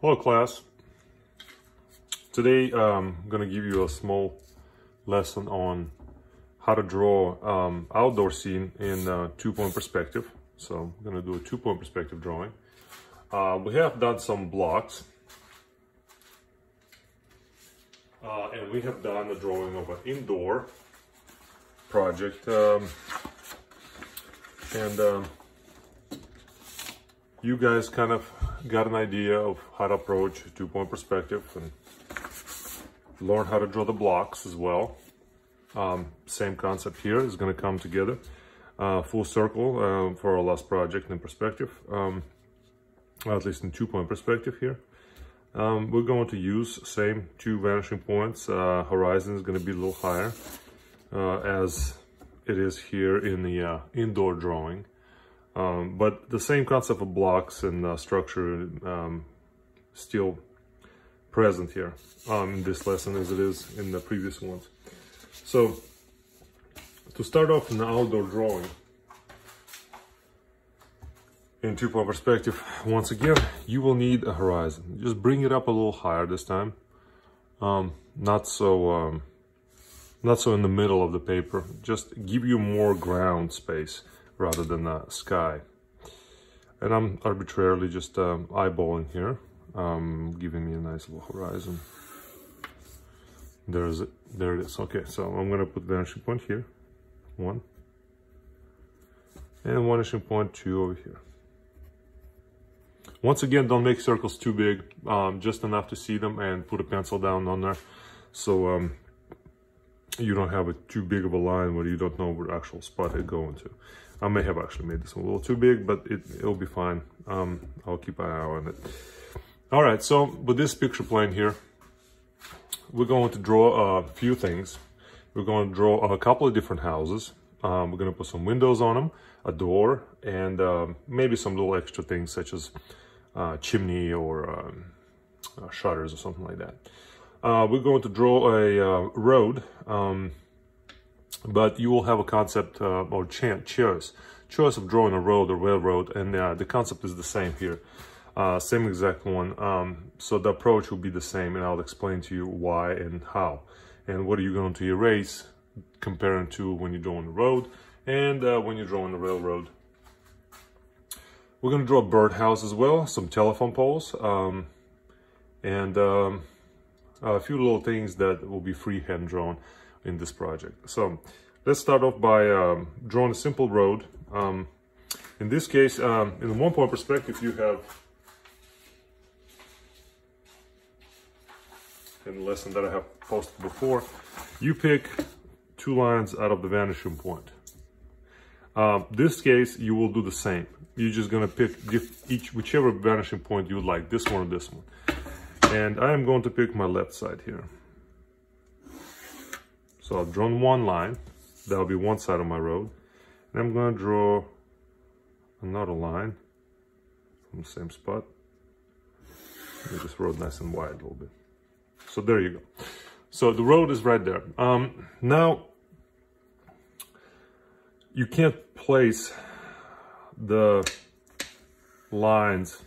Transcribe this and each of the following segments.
Hello class. Today um, I'm going to give you a small lesson on how to draw um, outdoor scene in uh, two-point perspective. So I'm going to do a two-point perspective drawing. Uh, we have done some blocks. Uh, and we have done a drawing of an indoor project. Um, and um, you guys kind of got an idea of how to approach two-point perspective and learn how to draw the blocks as well. Um, same concept here is going to come together. Uh, full circle uh, for our last project in perspective, um, at least in two-point perspective here. Um, we're going to use same two vanishing points. Uh, horizon is going to be a little higher uh, as it is here in the uh, indoor drawing. Um, but the same concept of blocks and uh, structure um, still present here um, in this lesson as it is in the previous ones. So to start off an outdoor drawing, in two-point perspective, once again, you will need a horizon. Just bring it up a little higher this time. Um, not so um, not so in the middle of the paper. Just give you more ground space rather than the sky. And I'm arbitrarily just um, eyeballing here, um, giving me a nice little horizon. There's it, there it is. Okay, so I'm gonna put the vanishing point here, one, and vanishing point two over here. Once again, don't make circles too big, um, just enough to see them and put a pencil down on there. So um, you don't have a too big of a line where you don't know where the actual spot is going to. I may have actually made this a little too big, but it, it'll be fine. Um, I'll keep an eye on it. All right, so with this picture plane here, we're going to draw a few things. We're going to draw a couple of different houses. Um, we're going to put some windows on them, a door, and um, maybe some little extra things such as uh, chimney or um, uh, shutters or something like that. Uh, we're going to draw a uh, road, um, but you will have a concept uh, or choice, choice of drawing a road or railroad, and uh, the concept is the same here. Uh, same exact one. Um, so the approach will be the same, and I'll explain to you why and how. And what are you going to erase comparing to when you're drawing the road and uh, when you're drawing the railroad. We're going to draw a birdhouse as well, some telephone poles, um, and um, a few little things that will be freehand drawn in this project. So let's start off by um, drawing a simple road. Um, in this case, um, in the one point perspective, you have in the lesson that I have posted before, you pick two lines out of the vanishing point. Um, this case, you will do the same. You're just gonna pick each whichever vanishing point you would like, this one or this one. And I am going to pick my left side here. So I've drawn one line, that'll be one side of my road. And I'm gonna draw another line from the same spot. This road nice and wide a little bit. So there you go. So the road is right there. Um, now, you can't place the lines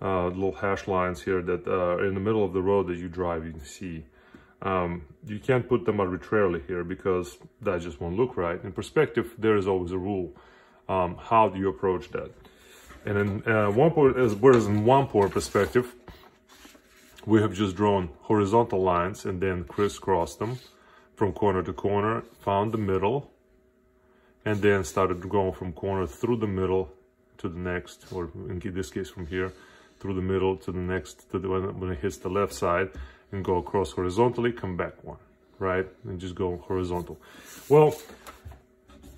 uh, little hash lines here that uh, are in the middle of the road that you drive, you can see. Um, you can't put them arbitrarily here because that just won't look right. In perspective, there is always a rule. Um, how do you approach that? And in uh, one point, as whereas in one point perspective, we have just drawn horizontal lines and then crisscrossed them from corner to corner, found the middle, and then started going from corner through the middle to the next, or in this case from here, through the middle to the next, to the when it hits the left side and go across horizontally, come back one, right? And just go horizontal. Well,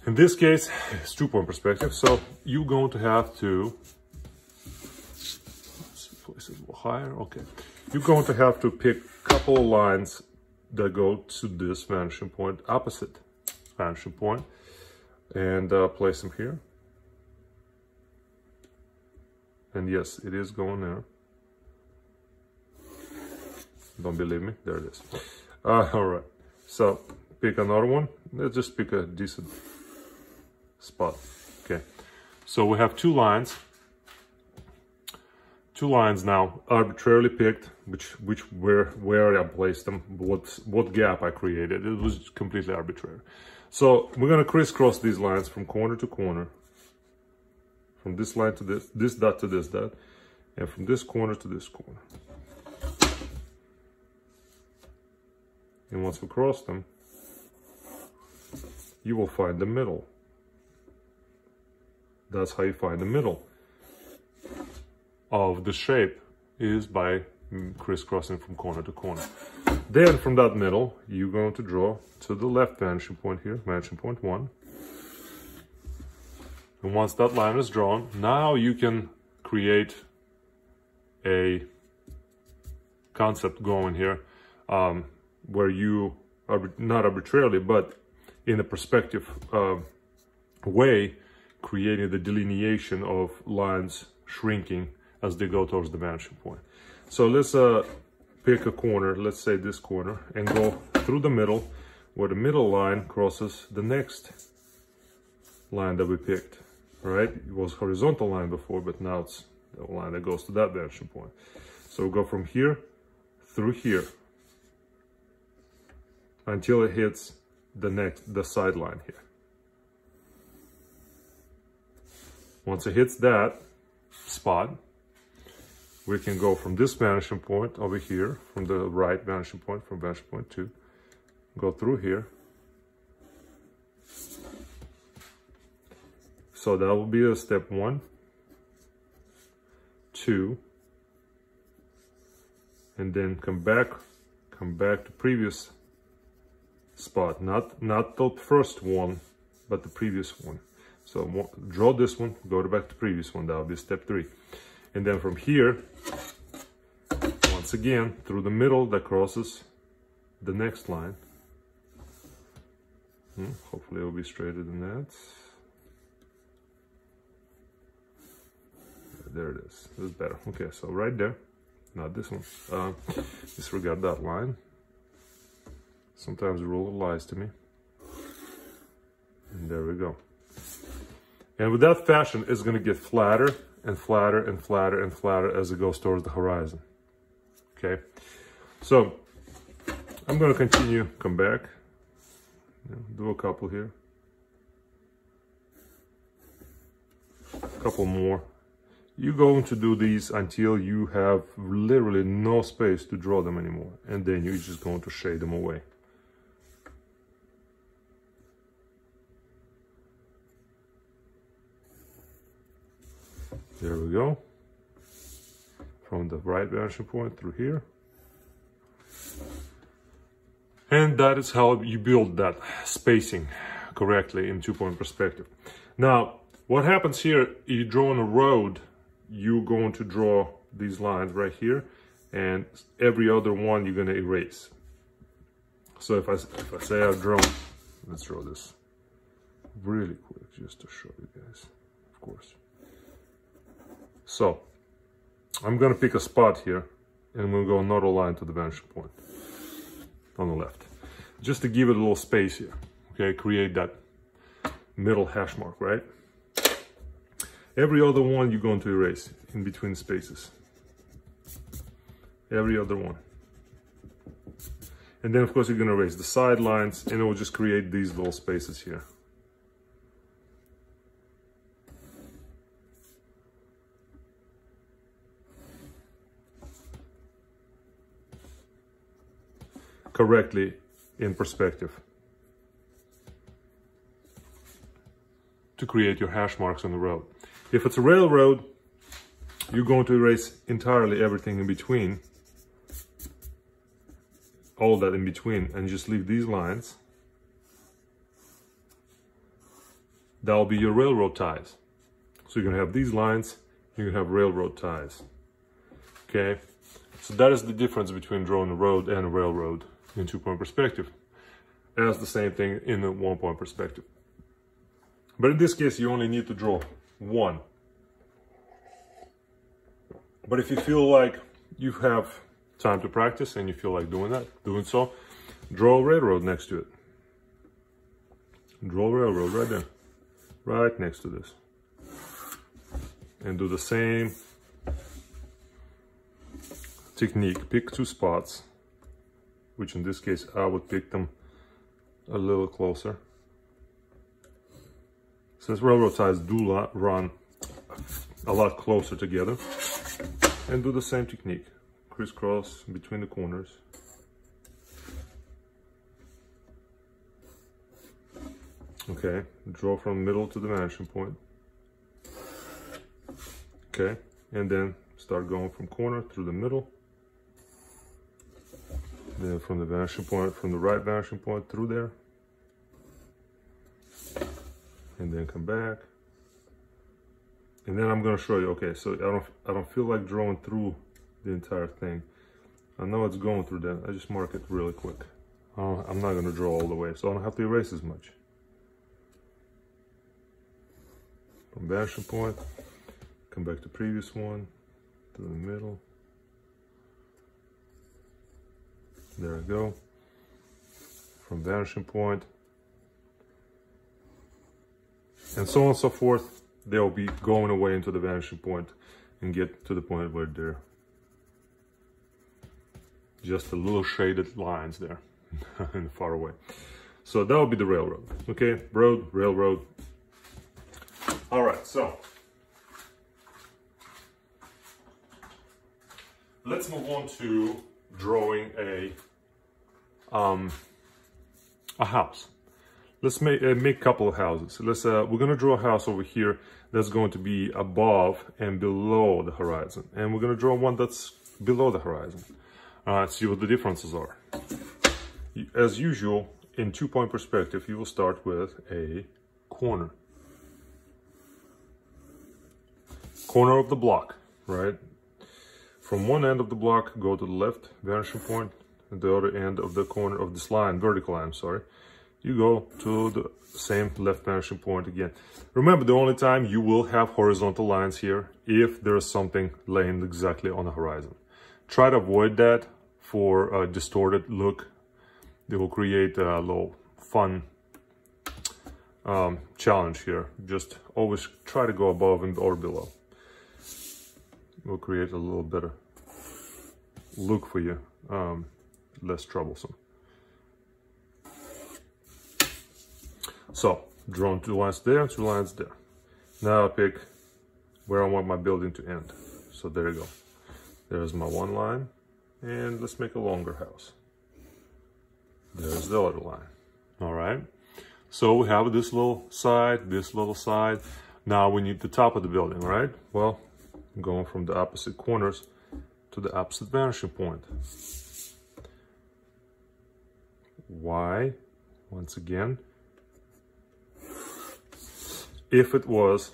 in this case, it's two point perspective. So you're going to have to, place it a little higher, okay. You're going to have to pick a couple of lines that go to this vanishing point, opposite vanishing point, and uh, place them here. And yes, it is going there. Don't believe me? There it is. Uh, all right. So pick another one. Let's just pick a decent spot. Okay. So we have two lines two lines now arbitrarily picked which which where where I placed them what what gap I created it was completely arbitrary so we're going to crisscross these lines from corner to corner from this line to this this dot to this dot and from this corner to this corner and once we cross them you will find the middle that's how you find the middle of the shape is by crisscrossing from corner to corner. Then from that middle, you're going to draw to the left vanishing point here, vanishing point one. And once that line is drawn, now you can create a concept going here um, where you, are not arbitrarily, but in a perspective uh, way, creating the delineation of lines shrinking as they go towards the vanishing point. So let's uh, pick a corner, let's say this corner, and go through the middle where the middle line crosses the next line that we picked. right? it was horizontal line before, but now it's the line that goes to that vanishing point. So we'll go from here through here until it hits the next the sideline here. Once it hits that spot, we can go from this vanishing point over here, from the right vanishing point, from vanishing point 2, go through here. So that will be a step 1, 2, and then come back, come back to previous spot, not, not the first one, but the previous one. So draw this one, go back to previous one, that will be step 3. And then from here, once again, through the middle that crosses the next line. Hmm, hopefully it will be straighter than that. There it is. This is better. Okay, so right there, not this one. Uh, disregard that line. Sometimes the ruler lies to me. And there we go. And with that fashion, it's going to get flatter and flatter and flatter and flatter as it goes towards the horizon. Okay, so I'm going to continue, come back, do a couple here, a couple more. You're going to do these until you have literally no space to draw them anymore. And then you're just going to shade them away. There we go. From the right vanishing point through here. And that is how you build that spacing correctly in two-point perspective. Now, what happens here, you draw on a road, you're going to draw these lines right here, and every other one you're going to erase. So if I, if I say I've drawn, let's draw this really quick just to show you guys, of course. So I'm to pick a spot here and we'll go another line to the vanishing point on the left. Just to give it a little space here. Okay, create that middle hash mark, right? Every other one you're going to erase in between spaces. Every other one. And then of course you're to erase the side lines and it will just create these little spaces here. Correctly in perspective to create your hash marks on the road. If it's a railroad, you're going to erase entirely everything in between, all that in between, and just leave these lines. That'll be your railroad ties. So you're gonna have these lines, you're gonna have railroad ties. Okay, so that is the difference between drawing a road and a railroad in two-point perspective as the same thing in the one-point perspective. But in this case, you only need to draw one. But if you feel like you have time to practice and you feel like doing that, doing so, draw a railroad next to it. Draw a railroad right there, right next to this. And do the same technique, pick two spots, which in this case, I would pick them a little closer. Since railroad ties do run a lot closer together and do the same technique, crisscross between the corners. Okay, draw from middle to the vanishing point. Okay, and then start going from corner through the middle. Then from the vanishing point, from the right vanishing point through there. And then come back. And then I'm gonna show you, okay, so I don't, I don't feel like drawing through the entire thing. I know it's going through that. I just mark it really quick. I'm not gonna draw all the way, so I don't have to erase as much. From vanishing point, come back to previous one, to the middle. There I go. From vanishing point. And so on and so forth. They'll be going away into the vanishing point and get to the point where they're just a little shaded lines there and far away. So that will be the railroad. Okay, road, railroad, all right, so let's move on to drawing a um, a house. Let's make uh, make a couple of houses. Let's uh, we're gonna draw a house over here that's going to be above and below the horizon, and we're gonna draw one that's below the horizon. All right, see what the differences are. As usual, in two-point perspective, you will start with a corner. corner of the block, right? From one end of the block, go to the left vanishing point, and the other end of the corner of this line, vertical line, sorry, you go to the same left vanishing point again. Remember, the only time you will have horizontal lines here if there's something laying exactly on the horizon. Try to avoid that for a distorted look. They will create a little fun um, challenge here. Just always try to go above and or below will create a little better look for you, um, less troublesome. So, drawn two lines there, two lines there. Now I pick where I want my building to end. So there you go. There's my one line, and let's make a longer house. There's the other line. All right. So we have this little side, this little side. Now we need the top of the building, right? Well, going from the opposite corners to the opposite vanishing point. Why? Once again, if it was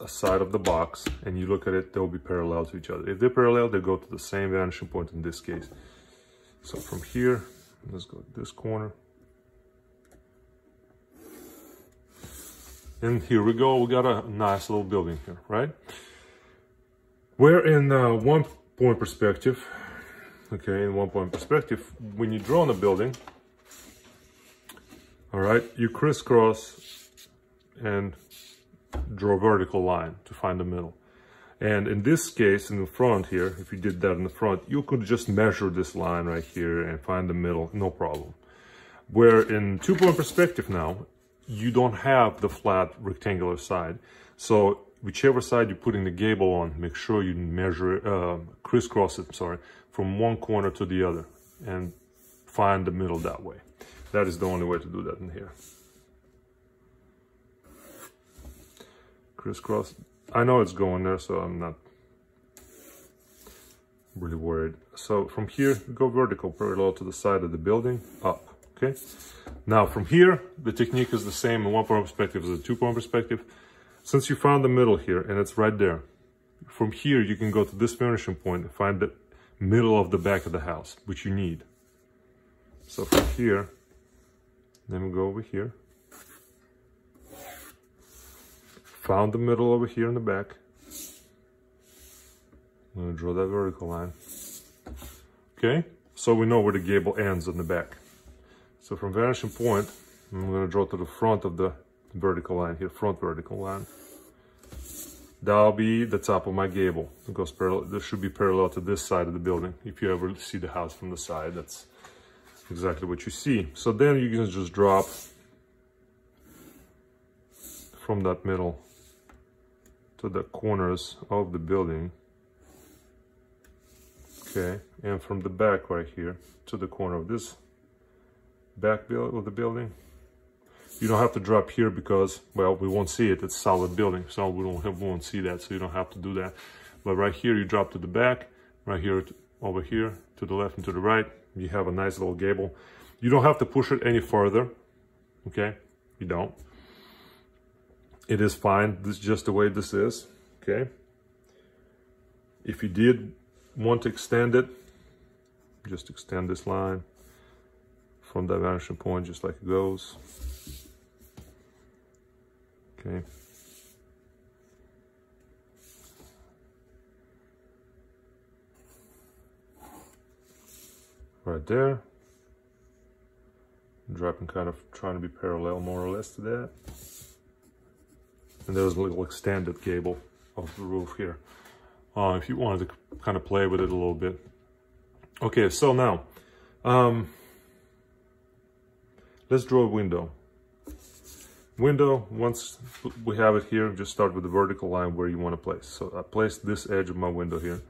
a side of the box and you look at it, they'll be parallel to each other. If they're parallel, they go to the same vanishing point in this case. So from here, let's go to this corner. And here we go, we got a nice little building here, right? Where in uh, one point perspective, okay, in one point perspective, when you draw on a building, all right, you crisscross and draw a vertical line to find the middle. And in this case, in the front here, if you did that in the front, you could just measure this line right here and find the middle, no problem. Where in two-point perspective now, you don't have the flat rectangular side. So whichever side you're putting the gable on, make sure you measure, uh, crisscross it, sorry, from one corner to the other and find the middle that way. That is the only way to do that in here. Crisscross. I know it's going there, so I'm not really worried. So from here, go vertical parallel to the side of the building, up, okay? Now from here, the technique is the same in one point perspective as a two point perspective. Since you found the middle here and it's right there, from here you can go to this vanishing point and find the middle of the back of the house, which you need. So from here, then we go over here. Found the middle over here in the back. I'm gonna draw that vertical line. Okay, so we know where the gable ends on the back. So from vanishing point, I'm gonna draw to the front of the vertical line here, front vertical line. That'll be the top of my gable. It goes parallel, this should be parallel to this side of the building. If you ever see the house from the side, that's exactly what you see. So then you can just drop from that middle to the corners of the building. Okay, and from the back right here to the corner of this back build of the building. You don't have to drop here because, well, we won't see it. It's solid building, so we don't have, we won't see that, so you don't have to do that. But right here, you drop to the back, right here, over here, to the left and to the right, you have a nice little gable. You don't have to push it any further, okay? You don't. It is fine. This is just the way this is, okay? If you did want to extend it, just extend this line from that vanishing point just like it goes. Okay. Right there. Dropping kind of trying to be parallel more or less to that. And there's a little extended gable of the roof here. Uh, if you wanted to kind of play with it a little bit. Okay, so now, um, let's draw a window window once we have it here just start with the vertical line where you want to place. So i place this edge of my window here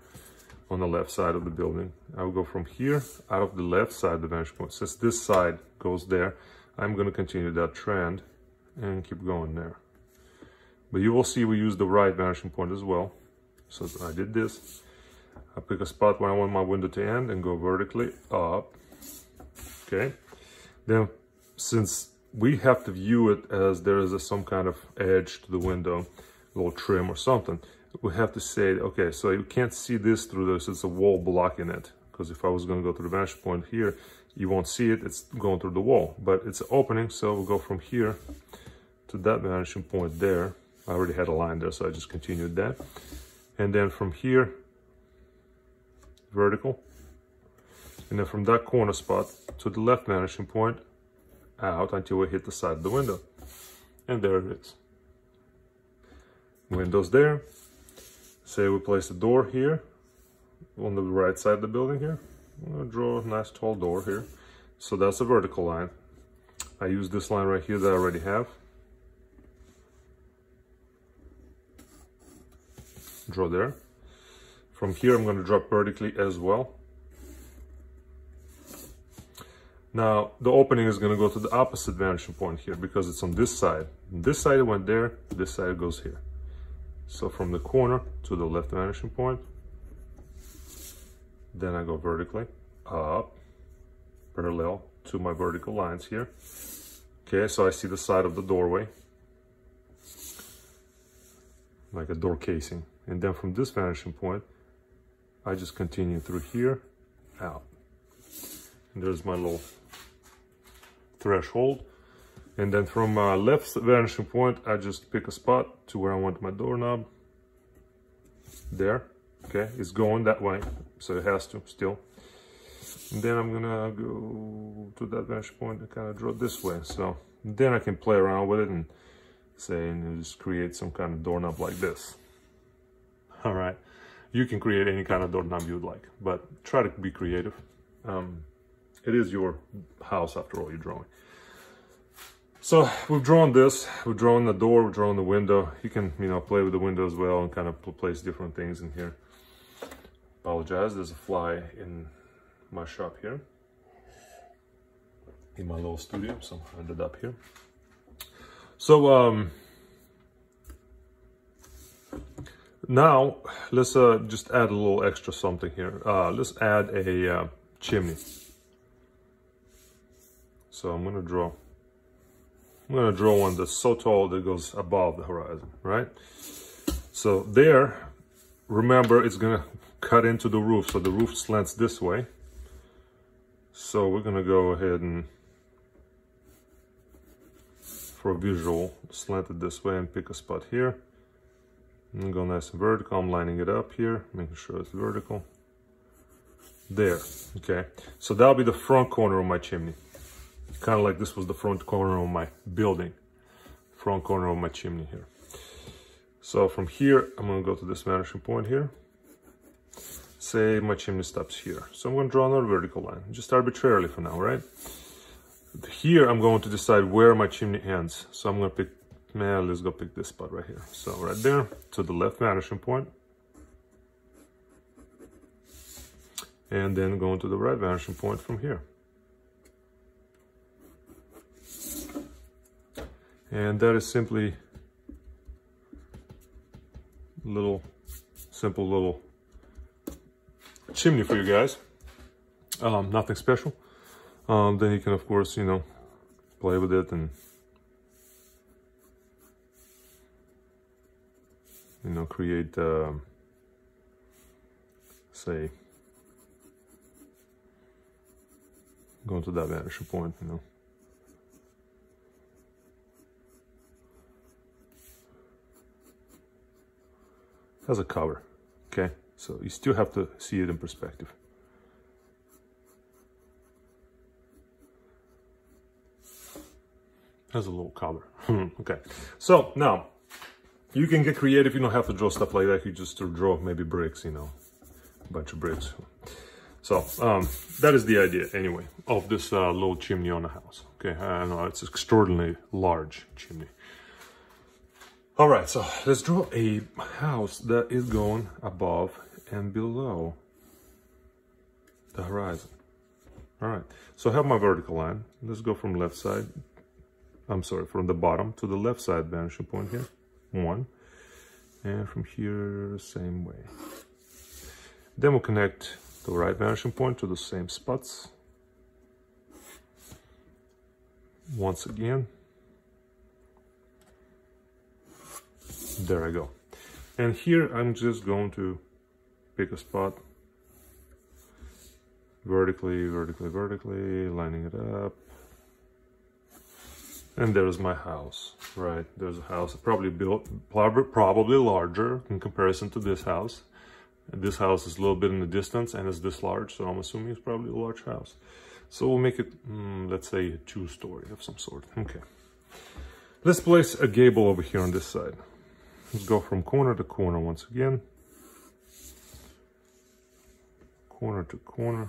on the left side of the building. I will go from here out of the left side the vantage point. Since this side goes there i'm going to continue that trend and keep going there. But you will see we use the right vanishing point as well. So i did this. I pick a spot where i want my window to end and go vertically up. Okay? Then since we have to view it as there is a, some kind of edge to the window, a little trim or something. We have to say, okay, so you can't see this through this, it's a wall blocking it. Because if I was gonna go to the vantage point here, you won't see it, it's going through the wall. But it's an opening, so we'll go from here to that vanishing point there. I already had a line there, so I just continued that. And then from here, vertical. And then from that corner spot to the left vanishing point, Ah, out until we hit the side of the window. And there it is. Windows there. Say we place a door here on the right side of the building here. Gonna draw a nice tall door here. So that's a vertical line. I use this line right here that I already have. Draw there. From here, I'm going to drop vertically as well. Now, the opening is going to go to the opposite vanishing point here because it's on this side. This side went there, this side goes here. So from the corner to the left vanishing point, then I go vertically up, parallel to my vertical lines here. Okay, so I see the side of the doorway, like a door casing. And then from this vanishing point, I just continue through here, out. And there's my little threshold. And then from uh, left vanishing point, I just pick a spot to where I want my doorknob. There, okay, it's going that way, so it has to still. And then I'm gonna go to that vanishing point and kind of draw this way. So then I can play around with it and say, and just create some kind of doorknob like this. All right, you can create any kind of doorknob you'd like, but try to be creative. Um, it is your house after all you're drawing. So we've drawn this, we've drawn the door, we've drawn the window. You can, you know, play with the window as well and kind of place different things in here. Apologize, there's a fly in my shop here. In my little studio, so I ended up here. So, um, now let's uh, just add a little extra something here. Uh, let's add a uh, chimney. So I'm gonna draw, I'm gonna draw one that's so tall that goes above the horizon, right? So there, remember it's gonna cut into the roof. So the roof slants this way. So we're gonna go ahead and for visual, slant it this way and pick a spot here. And go nice and vertical. I'm lining it up here, making sure it's vertical. There, okay. So that'll be the front corner of my chimney kind of like this was the front corner of my building, front corner of my chimney here. So from here, I'm gonna go to this vanishing point here. Say my chimney stops here. So I'm gonna draw another vertical line, just arbitrarily for now, right? Here, I'm going to decide where my chimney ends. So I'm gonna pick, man, let's go pick this spot right here. So right there, to the left vanishing point. And then going to the right vanishing point from here. And that is simply little simple little chimney for you guys. Um, nothing special. Um, then you can of course you know play with it and you know create uh, say going to that vanishing point you know has a cover, okay? So you still have to see it in perspective. Has a little cover, okay. So now, you can get creative, you don't have to draw stuff like that, you just draw maybe bricks, you know, a bunch of bricks. So um, that is the idea anyway of this uh, little chimney on the house. Okay, I know it's extraordinarily large chimney. All right, so let's draw a house that is going above and below the horizon. All right, so I have my vertical line. Let's go from left side, I'm sorry, from the bottom to the left side vanishing point here, one. And from here, same way. Then we'll connect the right vanishing point to the same spots. Once again, there I go. And here I'm just going to pick a spot. Vertically vertically vertically lining it up. And there's my house right? There's a house probably built probably larger in comparison to this house. This house is a little bit in the distance and it's this large so i'm assuming it's probably a large house. So we'll make it mm, let's say a two-story of some sort. Okay. Let's place a gable over here on this side go from corner to corner once again. Corner to corner.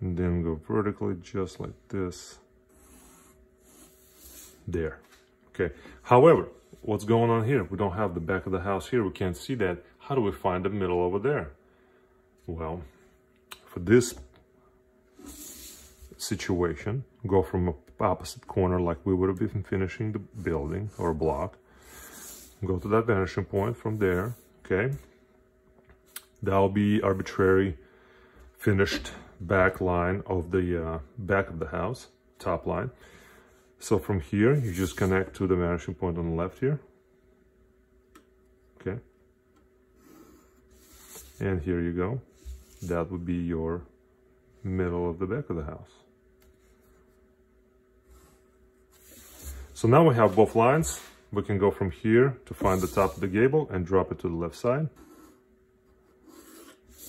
And then go vertically just like this. There. Okay. However, what's going on here? We don't have the back of the house here. We can't see that. How do we find the middle over there? Well, for this situation, go from a opposite corner like we would have been finishing the building or block go to that vanishing point from there okay? That'll be arbitrary finished back line of the uh, back of the house top line. So from here you just connect to the vanishing point on the left here okay? And here you go. That would be your middle of the back of the house. So now we have both lines we can go from here to find the top of the gable and drop it to the left side.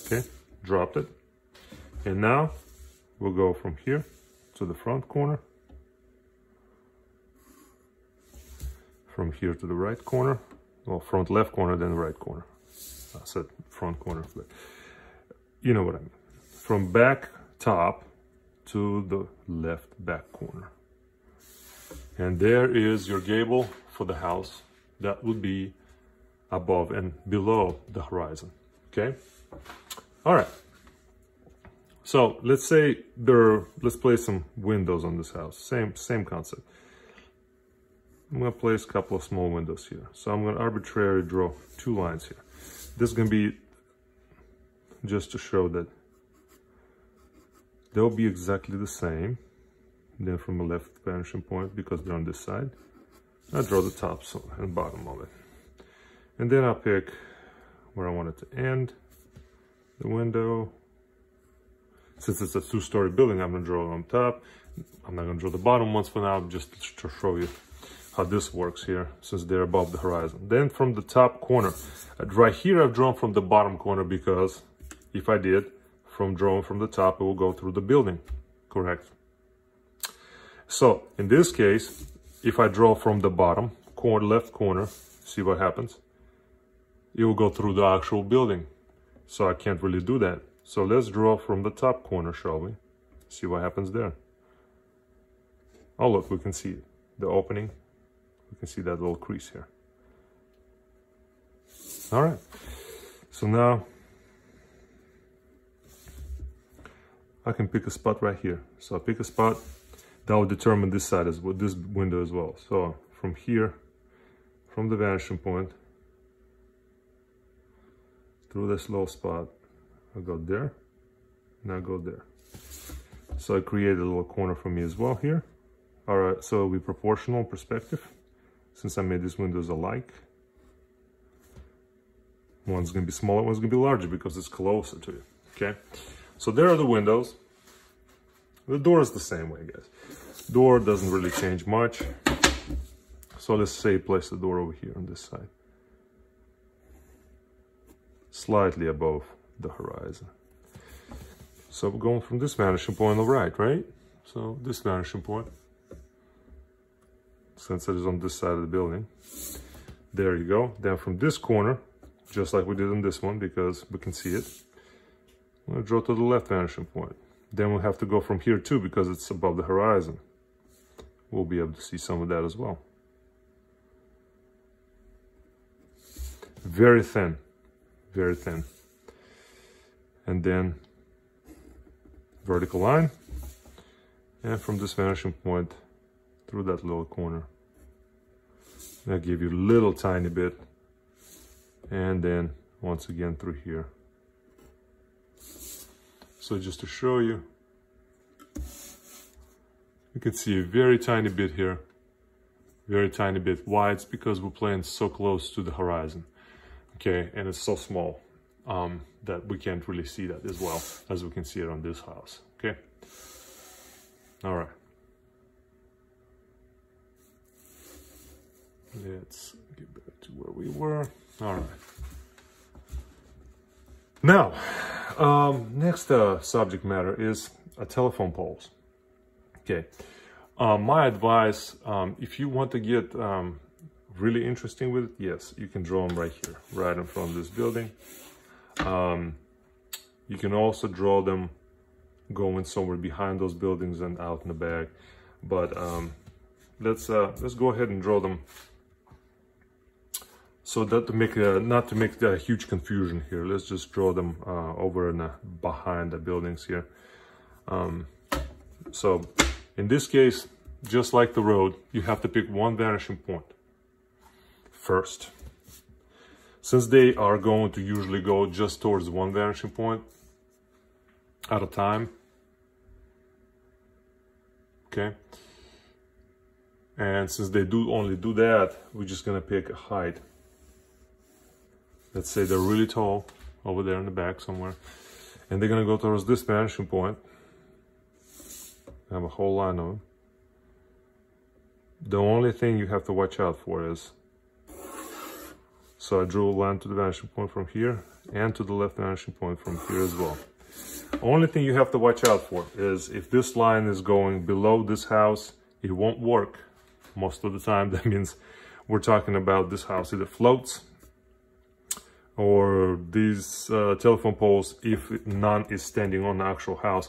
Okay, dropped it. And now we'll go from here to the front corner. From here to the right corner. Well, front left corner, then the right corner. I said front corner, you know what I mean. From back top to the left back corner. And there is your gable for the house that would be above and below the horizon okay? All right. So let's say there let's place some windows on this house. Same same concept. I'm to place a couple of small windows here. So i'm to arbitrarily draw two lines here. This is to be just to show that they'll be exactly the same then from a left vanishing point because they're on this side I draw the tops and bottom of it. And then I'll pick where I want it to end, the window. Since it's a two-story building, I'm gonna draw it on top. I'm not gonna draw the bottom ones for now, just to show you how this works here, since they're above the horizon. Then from the top corner, right here I've drawn from the bottom corner because if I did, from drawing from the top, it will go through the building, correct? So in this case, if I draw from the bottom corner, left corner, see what happens? It will go through the actual building. So I can't really do that. So let's draw from the top corner, shall we? See what happens there. Oh, look, we can see the opening. We can see that little crease here. All right. So now I can pick a spot right here. So I pick a spot that will determine this side as well, this window as well. So from here, from the vanishing point, through this little spot, I go there, and I go there. So I create a little corner for me as well here. All right, so it'll be proportional perspective, since I made these windows alike. One's gonna be smaller, one's gonna be larger because it's closer to you, okay? So there are the windows. The door is the same way, guys. Door doesn't really change much. So let's say place the door over here on this side. Slightly above the horizon. So we're going from this vanishing point on the right, right? So this vanishing point, since it is on this side of the building, there you go. Then from this corner, just like we did on this one, because we can see it, I'm gonna draw to the left vanishing point. Then we'll have to go from here too, because it's above the horizon. We'll be able to see some of that as well. Very thin, very thin. And then vertical line. And from this vanishing point through that little corner. I'll give you a little tiny bit. And then once again through here. So just to show you, you can see a very tiny bit here, very tiny bit. Why? It's because we're playing so close to the horizon, okay? And it's so small um, that we can't really see that as well as we can see it on this house, okay? All right. Let's get back to where we were. All right. Now, um, next uh, subject matter is a telephone poles. Okay, uh, my advice, um, if you want to get um, really interesting with it, yes, you can draw them right here, right in front of this building. Um, you can also draw them going somewhere behind those buildings and out in the back. But um, let's uh, let's go ahead and draw them so that to make a, not to make a huge confusion here, let's just draw them uh, over and behind the buildings here. Um, so in this case, just like the road, you have to pick one vanishing point first. Since they are going to usually go just towards one vanishing point at a time, okay? And since they do only do that, we're just gonna pick a height let's say they're really tall over there in the back somewhere and they're gonna go towards this vanishing point I have a whole line of them the only thing you have to watch out for is so I drew a line to the vanishing point from here and to the left vanishing point from here as well. Only thing you have to watch out for is if this line is going below this house it won't work. Most of the time that means we're talking about this house. Either floats or these uh, telephone poles, if none is standing on the actual house,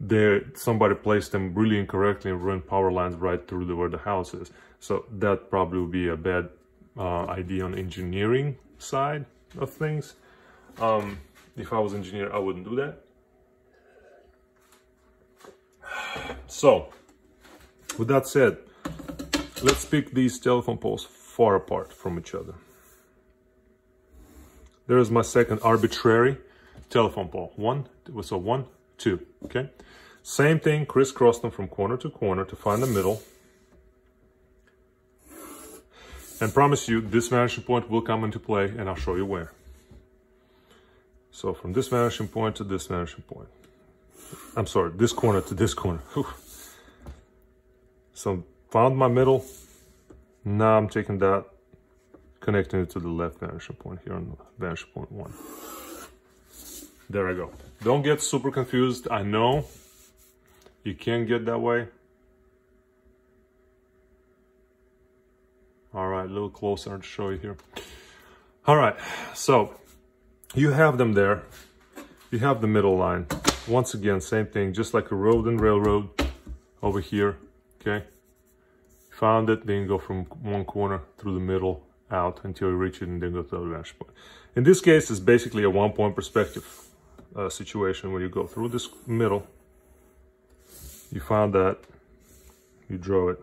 there somebody placed them really incorrectly and run power lines right through the, where the house is. So that probably would be a bad uh, idea on engineering side of things. Um, if I was engineer, I wouldn't do that. So, with that said, let's pick these telephone poles far apart from each other. There is my second arbitrary telephone pole. One, so one, two, okay? Same thing, crisscross them from corner to corner to find the middle. And promise you, this vanishing point will come into play and I'll show you where. So from this vanishing point to this vanishing point. I'm sorry, this corner to this corner. So found my middle. Now I'm taking that connecting it to the left vanishing point here on vanishing point one. There I go. Don't get super confused. I know you can get that way. All right, a little closer to show you here. All right, so you have them there. You have the middle line. Once again, same thing, just like a road and railroad over here, okay? Found it, then go from one corner through the middle out until you reach it and then go to the vantage point. In this case, it's basically a one point perspective uh, situation where you go through this middle, you found that, you draw it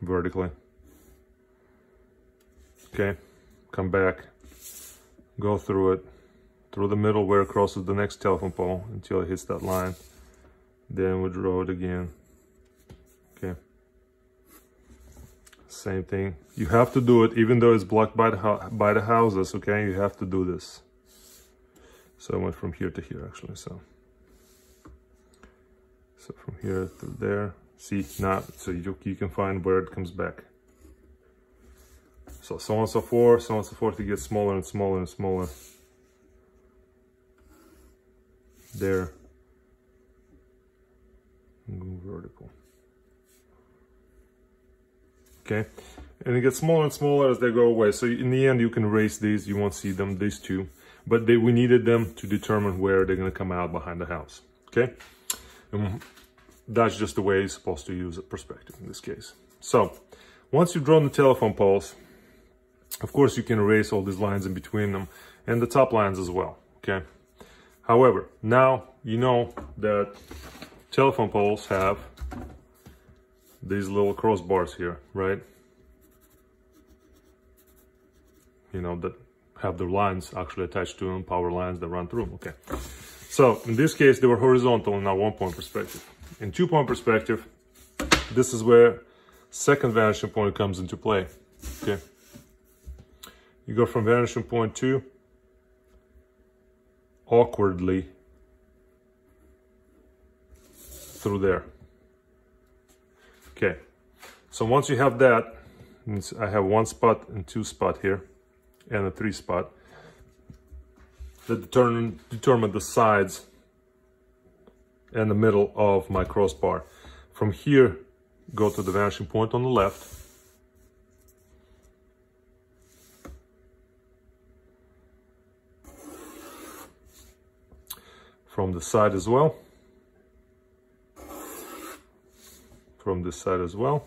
vertically. Okay, come back, go through it, through the middle where it crosses the next telephone pole until it hits that line. Then we draw it again. Okay. Same thing. You have to do it even though it's blocked by the by the houses, okay? You have to do this. So I went from here to here actually, so. So from here to there, see, not, so you, you can find where it comes back. So, so on and so forth, so on and so forth, it gets smaller and smaller and smaller. There. Go vertical. Okay, and it gets smaller and smaller as they go away. So in the end, you can erase these, you won't see them, these two. But they, we needed them to determine where they're gonna come out behind the house, okay? And that's just the way you're supposed to use a perspective in this case. So once you've drawn the telephone poles, of course you can erase all these lines in between them and the top lines as well, okay? However, now you know that telephone poles have these little crossbars here, right? You know, that have their lines actually attached to them, power lines that run through them, okay. So in this case, they were horizontal in our one point perspective. In two point perspective, this is where second vanishing point comes into play, okay. You go from vanishing point two, awkwardly through there. Okay, so once you have that, I have one spot and two spot here, and a three spot, that determine, determine the sides and the middle of my crossbar. From here, go to the vanishing point on the left, from the side as well. From this side as well.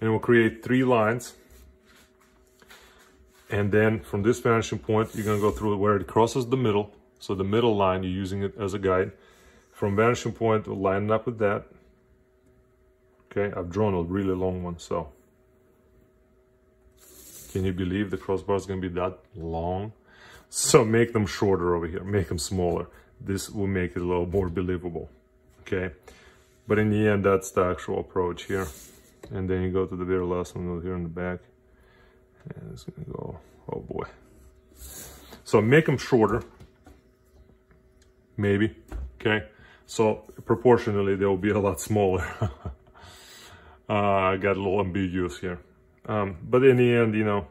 And we'll create three lines. And then from this vanishing point, you're gonna go through where it crosses the middle. So the middle line, you're using it as a guide. From vanishing point, we'll line it up with that. Okay, I've drawn a really long one, so. Can you believe the crossbar is gonna be that long? So make them shorter over here, make them smaller. This will make it a little more believable, okay? But in the end, that's the actual approach here. And then you go to the very last one over here in the back. And it's gonna go, oh boy. So make them shorter, maybe, okay? So proportionally, they'll be a lot smaller. uh, I got a little ambiguous here. Um, but in the end, you know,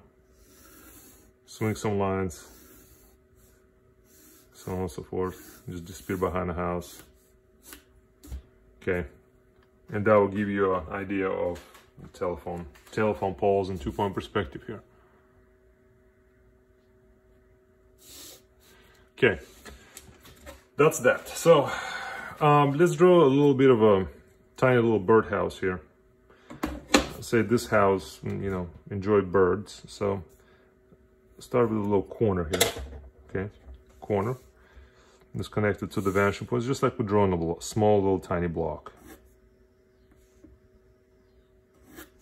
swing some lines, so on and so forth. Just disappear behind the house. Okay, and that will give you an idea of the telephone, telephone poles and two-point perspective here. Okay, that's that. So um, let's draw a little bit of a tiny little birdhouse here. Say this house, you know, enjoy birds. So start with a little corner here. Okay, corner it's connected to the vanishing point, just like we're drawing a small little tiny block.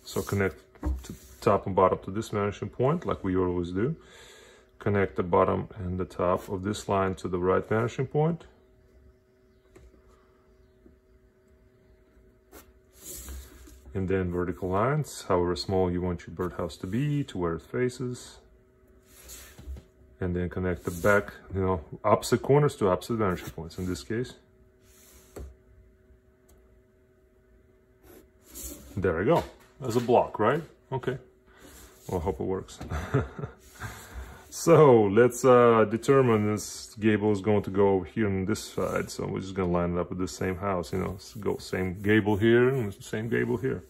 So connect to top and bottom to this vanishing point, like we always do. Connect the bottom and the top of this line to the right vanishing point. And then vertical lines, however small you want your birdhouse to be, to where it faces and then connect the back, you know, opposite corners to opposite vanishing points in this case. There we go, as a block, right? Okay, well, I hope it works. So let's uh, determine this gable is going to go here on this side. So we're just going to line it up with the same house, you know, go same gable here and same gable here.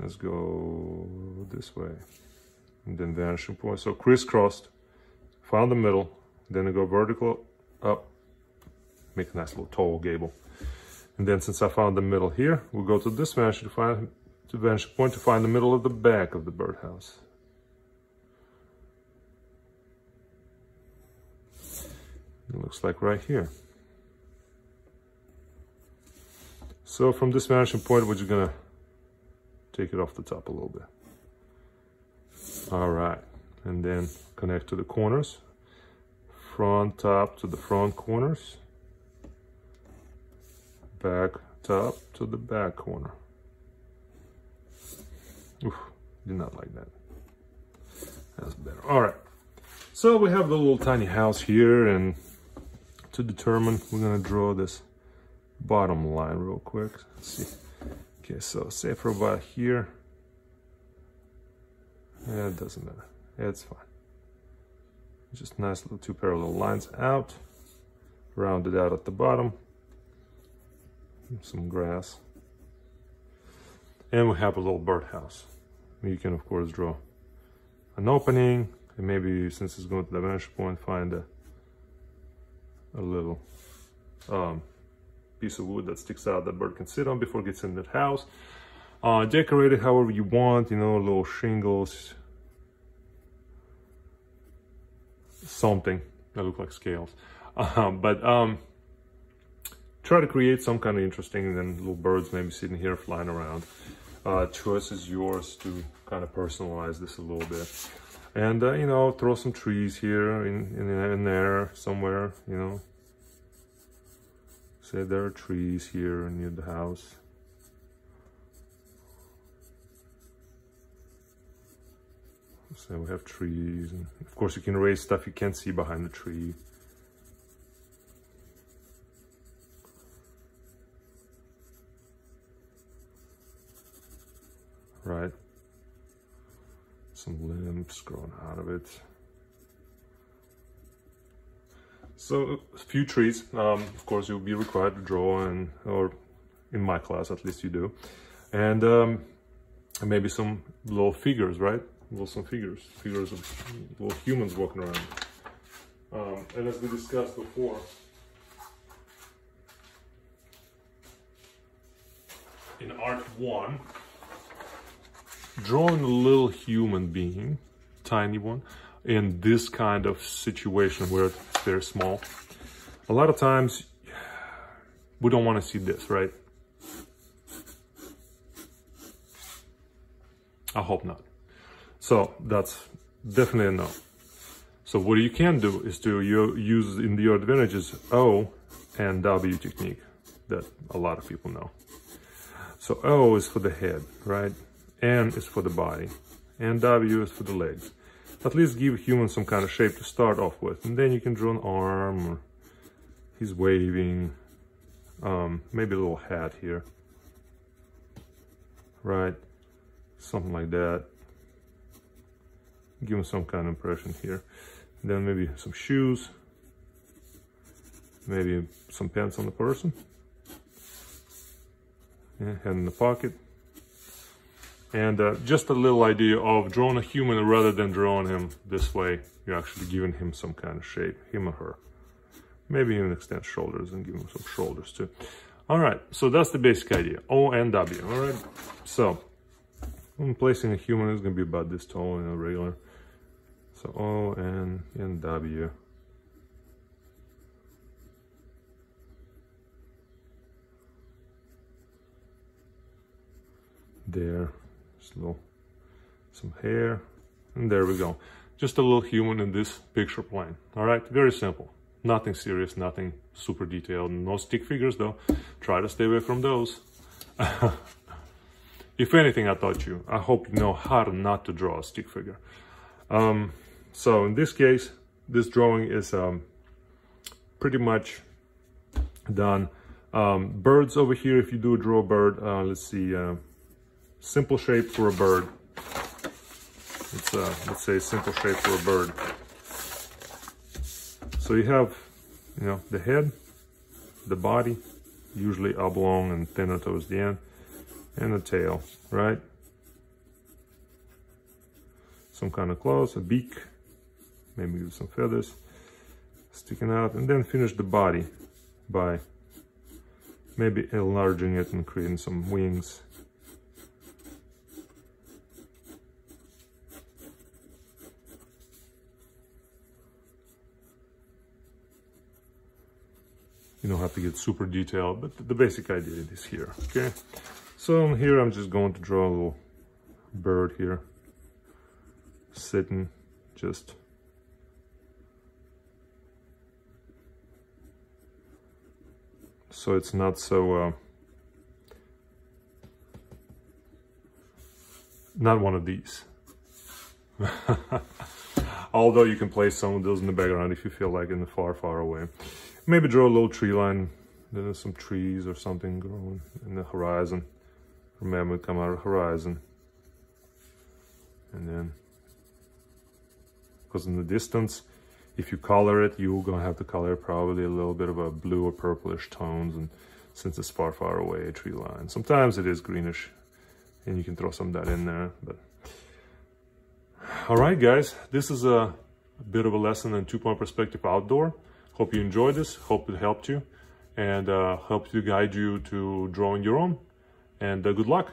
Let's go this way. And then vanishing point. So crisscrossed, found the middle, then I go vertical up, make a nice little tall gable. And then since I found the middle here, we'll go to this vanishing to find to vanishing point to find the middle of the back of the birdhouse. It looks like right here. So from this vanishing point, we're just gonna take it off the top a little bit. All right, and then connect to the corners. Front top to the front corners. Back top to the back corner. Oof, did not like that. That's better. All right. So we have the little tiny house here and to determine, we're gonna draw this bottom line real quick. Let's see. Okay, so say for about here. Yeah, it doesn't matter. It's fine. Just nice little two parallel lines out. Rounded out at the bottom. Some grass. And we have a little birdhouse. You can, of course, draw an opening. And maybe, since it's going to the vanishing point, find a, a little um, piece of wood that sticks out that bird can sit on before it gets in that house. Uh, decorate it however you want, you know, little shingles, something that look like scales. Uh, but um, try to create some kind of interesting and little birds maybe sitting here flying around. Uh, choice is yours to kind of personalize this a little bit. And, uh, you know, throw some trees here in, in, in there somewhere, you know, say there are trees here near the house. So we have trees, and of course you can raise stuff you can't see behind the tree. Right? Some limbs growing out of it. So a few trees, um, of course you'll be required to draw and, or in my class at least you do. And, um, maybe some little figures, right? Little some figures, figures of little humans walking around. Um, and as we discussed before, in art one, drawing a little human being, tiny one, in this kind of situation where very small. A lot of times we don't want to see this, right? I hope not. So that's definitely a no. So what you can do is to use in your advantages O and W technique that a lot of people know. So O is for the head, right? N is for the body, and W is for the legs at least give human some kind of shape to start off with. And then you can draw an arm, he's waving, um, maybe a little hat here, right? Something like that. Give him some kind of impression here. And then maybe some shoes, maybe some pants on the person, yeah, hand in the pocket. And uh, just a little idea of drawing a human rather than drawing him this way. You're actually giving him some kind of shape, him or her. Maybe even extend shoulders and give him some shoulders too. All right, so that's the basic idea, O and W, all right? So, I'm placing a human is gonna be about this tall in a regular. So O, N, and W. There little, some hair, and there we go. Just a little human in this picture plane. All right, very simple. Nothing serious, nothing super detailed. No stick figures though. Try to stay away from those. if anything, I taught you. I hope you know how not to draw a stick figure. Um, so in this case, this drawing is um, pretty much done. Um, birds over here, if you do draw a bird, uh, let's see, uh, simple shape for a bird. It's a, let's say, simple shape for a bird. So you have, you know, the head, the body, usually oblong and thinner towards the end, and the tail, right? Some kind of claws, a beak, maybe with some feathers sticking out, and then finish the body by maybe enlarging it and creating some wings. Don't have to get super detailed, but the basic idea is here, okay? So here I'm just going to draw a little bird here, sitting just. So it's not so uh, not one of these. Although you can place some of those in the background if you feel like in the far far away maybe draw a little tree line then there's some trees or something growing in the horizon remember come out of the horizon and then because in the distance if you color it, you're gonna have to color probably a little bit of a blue or purplish tones, and since it's far, far away, a tree line. Sometimes it is greenish, and you can throw some of that in there. But all right, guys, this is a, a bit of a lesson in two-point perspective outdoor. Hope you enjoyed this. Hope it helped you, and uh, helped to guide you to drawing your own. And uh, good luck.